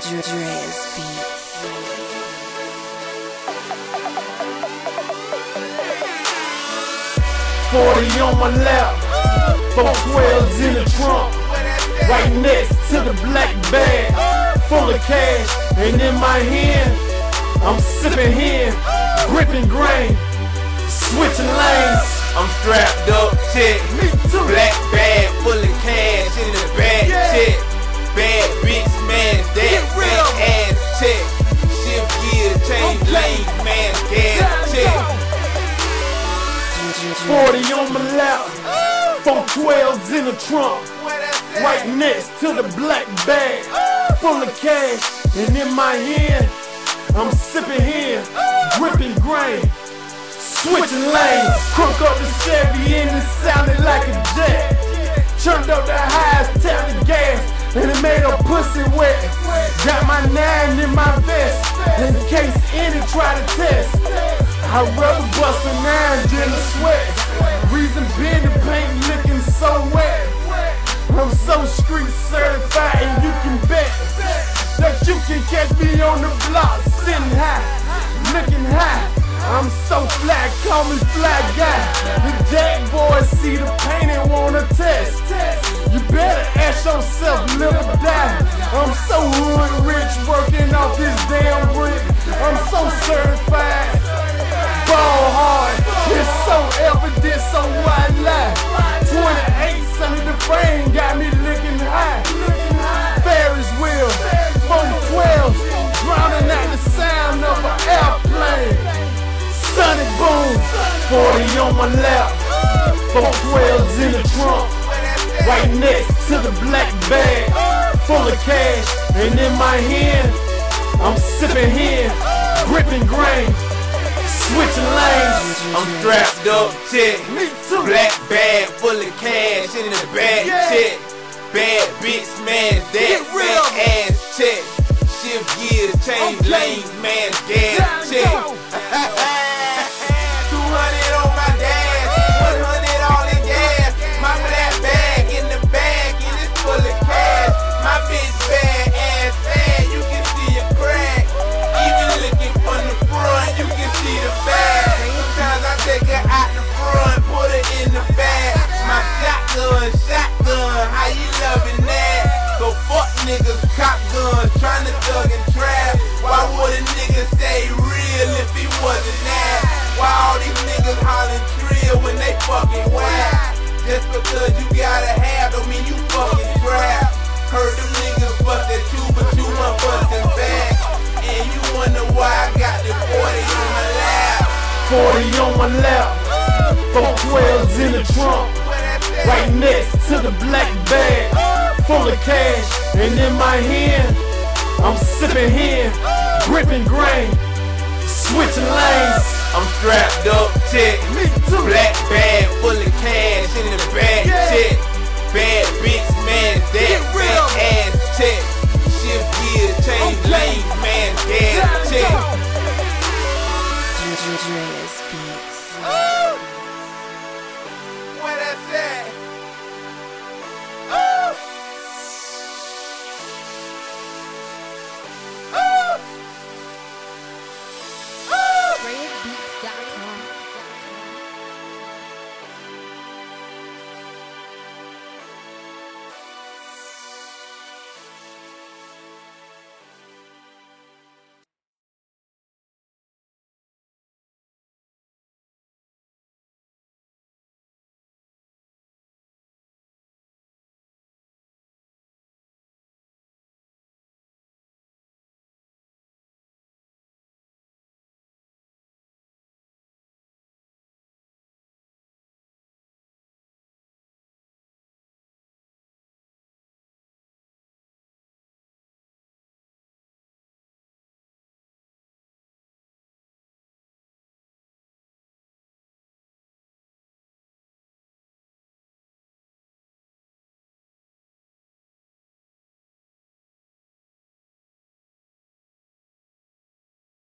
Dre's Beats. Forty on my lap, four twelves in the trunk, right next to the black bag, full of cash, and in my hand, I'm sipping hen, gripping grain, switching lanes. I'm strapped up, check. Me too. Black bag full of cash in the bag, Yeah. check. Bad bitch, four twelves in the trunk, right next to the black bag, full of cash, and in my hand, I'm sipping hen, gripping grain, switching lanes, crunk up the Chevy and it sounded like a jet. Turned up the highs, tap the gas, and it made a pussy wet. Got my nine in my vest, in case any try to test. I'd rather bust a nine than a sweat. Reason being the paint looking so wet. I'm so street certified, and you can bet that you can catch me on the block, sitting high, looking high. I'm so fly, call me fly guy. The jack boys see the paint and wanna test. You better ask yourself, live or die. I'm so hood rich, working off this damn brick. I'm so certified, 40 on my lap, 412s in the trunk, right next to the black bag, full of cash, and in my hand, I'm sipping hen, gripping grain, switching lanes. I'm strapped up, check. Me too. Black bag full of cash in the bag, check. Bad bitch, man, that real. fat ass, check. Shift gears, change lanes, man, gas, check. real if he wasn't that? Why all these niggas hollering trill when they fucking whack? Just because you gotta have don't mean you fucking trap. Heard them niggas bust at you, but you weren't busting back. And you wonder why I got the 40 on my lap. 40 on my lap, four twelves in the trunk, right next to the black bag, full of cash, and in my hand, I'm sipping here. gripping switching lanes. I'm strapped up, check. Me too. Black bag full of cash in the bag, yeah. check. Bad bitch, man, that fat ass, check. Shift gear, change okay. lanes, man, gas, check. Drizz beats. Oh.